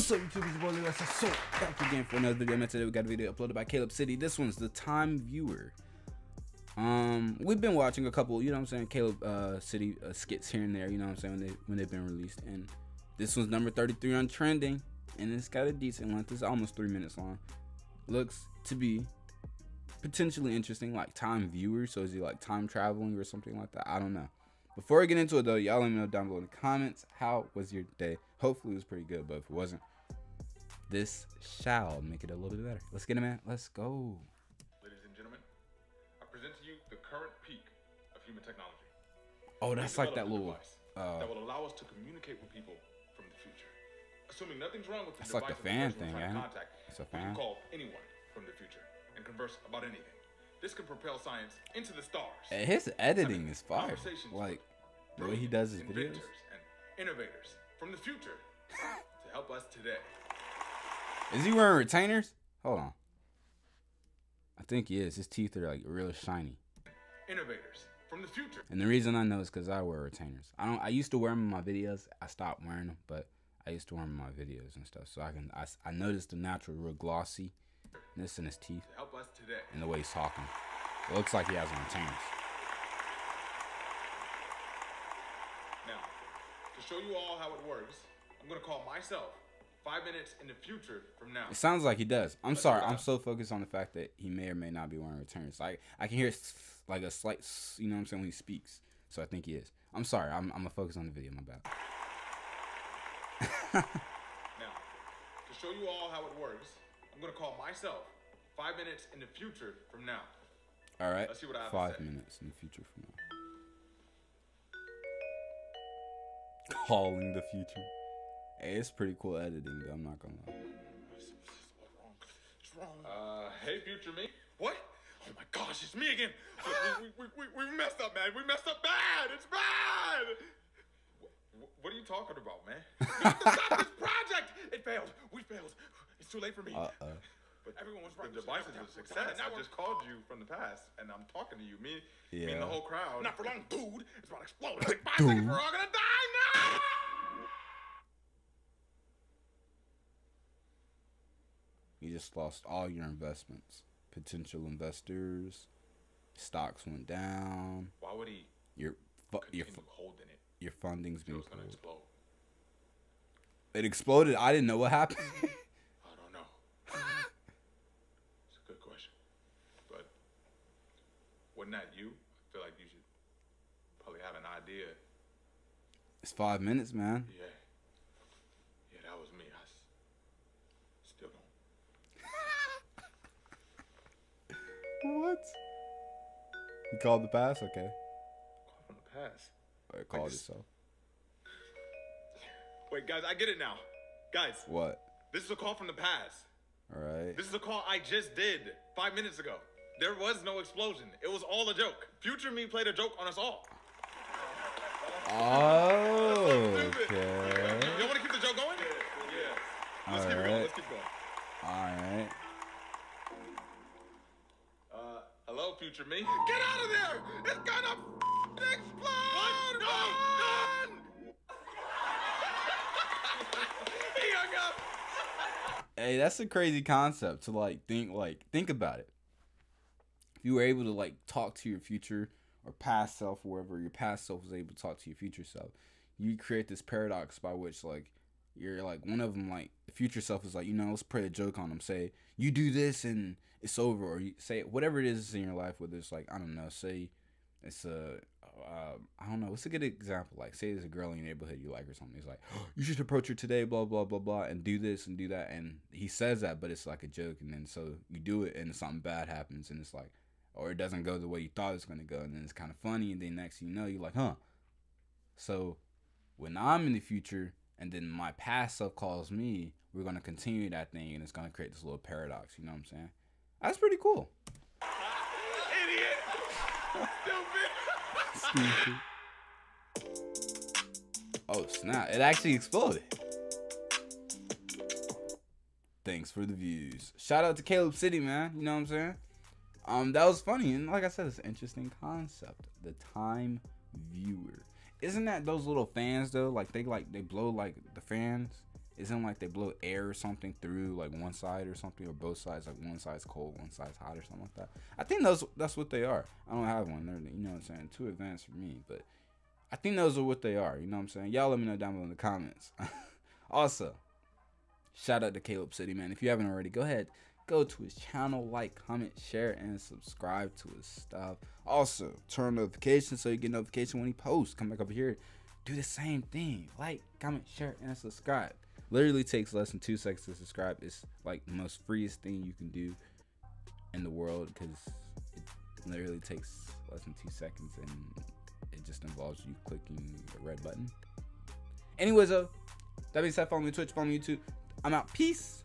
What's up, YouTube? It's your boy Lewis. So back again for another video. Man, today we got a video uploaded by Caleb City. This one's the Time Viewer. Um, we've been watching a couple, you know what I'm saying, Caleb uh, City uh, skits here and there. You know what I'm saying when they when they've been released, and this one's number 33 on trending, and it's got a decent length. It's almost three minutes long. Looks to be potentially interesting, like Time Viewer. So is he like time traveling or something like that? I don't know. Before I get into it though, y'all let me know down below in the comments how was your day. Hopefully it was pretty good, but if it wasn't, this shall make it a little bit better. Let's get it, man. Let's go. Ladies and gentlemen, I present to you the current peak of human technology. Oh, that's like that little. device Uh, that will allow us to communicate with people from the future. Assuming nothing's wrong with the That's like the fan thing, trying to ain't it? contact, It's a fan. we can call anyone from the future and converse about anything. This can propel science into the stars. and his editing is fire. Like the way he does his videos. inventors and innovators from the future to help us today. Is he wearing retainers? Hold on. I think he is. His teeth are like really shiny. Innovators from the future. And the reason I know is because I wear retainers. I don't. I used to wear them in my videos. I stopped wearing them, but I used to wear them in my videos and stuff. So I can. I, I noticed the natural, real glossy this in his teeth help us today. and the way he's talking. It looks like he has on retainers. Now, to show you all how it works, I'm gonna call myself five minutes in the future from now. It sounds like he does. I'm Let's sorry. I'm so focused on the fact that he may or may not be wearing retainers. Like I can hear like a slight, you know what I'm saying when he speaks. So I think he is. I'm sorry. I'm I'm gonna focus on the video. My bad. Now, to show you all how it works, I'm gonna call myself five minutes in the future from now. All right. Let's see what I have to Five minutes in the future from now. Calling the future. Hey, it's pretty cool editing, though. I'm not gonna lie. What's wrong? Uh, hey, future me. What? Oh my gosh, it's me again. we, we, we, we, we messed up, man. We messed up bad. It's bad. Wh- What are you talking about, man? We have to stop this project. It failed. We failed. It's too late for me. Uh oh. But everyone was right. The device is a success. I just called you from the past, and I'm talking to you. Me, me and the whole crowd. Not for long, dude. It's about to explode. Like five seconds, we're all gonna die now. You just lost all your investments. Potential investors. Stocks went down. Why would he Your fu- your fu- holding it? your funding's It been was gonna explode. It exploded. I didn't know what happened. I don't know. it's a good question. But wasn't that you? I feel like you should probably have an idea. it's five minutes, man. Yeah, that was me. I s- still don't. What? You called the pass? Okay. Call from the past. Or called just- so. Wait, guys, I get it now. Guys, What? this is a call from the past. All right. This is a call I just did five minutes ago. There was no explosion. It was all a joke. Future me played a joke on us all. Oh, Stupid. okay. Me. Get out of there! It's gonna f- explode! What? No! Run! he hung up. Hey, that's a crazy concept to like think like think about it. If you were able to like talk to your future or past self, wherever your past self was able to talk to your future self, you create this paradox by which like you're like one of them like the future self is like you know let's play a joke on them say you do this and it's over or you say whatever it is in your life whether it's like I don't know say it's a uh, I don't know what's a good example? Like say there's a girl in your neighborhood you like or something he's like you should approach her today blah blah blah blah and do this and do that and he says that but it's like a joke and then so you do it and something bad happens and it's like or it doesn't go the way you thought it was going to go and then it's kind of funny and then next you know you're like huh. So when I'm in the future and then my past self calls me we're going to continue that thing and it's going to create this little paradox you know what I'm saying that's pretty cool Idiot! Stupid! Oh snap! It actually exploded. Thanks for the views. Shout out to Caleb City, man. You know what I'm saying? Um, that was funny, and like I said, it's an interesting concept. The time viewer. Isn't that those little fans though? Like they like they blow like the fans. isn't like they blow air or something through like one side or something or both sides like one side's cold one side's hot or something like that? I think those that's what they are. I don't have one. They're you know what i'm saying? Too advanced for me but i think those are what they are. You know what i'm saying? Y'all let me know down below in the comments. Also shout out to caleb city man. If you haven't already go ahead go to his channel like comment share and subscribe to his stuff also turn notifications so you get notification when he posts come back over here do the same thing like comment share and subscribe literally takes less than two seconds to subscribe. It's like the most freest thing you can do in the world because it literally takes less than two seconds and it just involves you clicking the red button. Anyways, though, that being said, follow me on Twitch, follow me on YouTube. I'm out. Peace.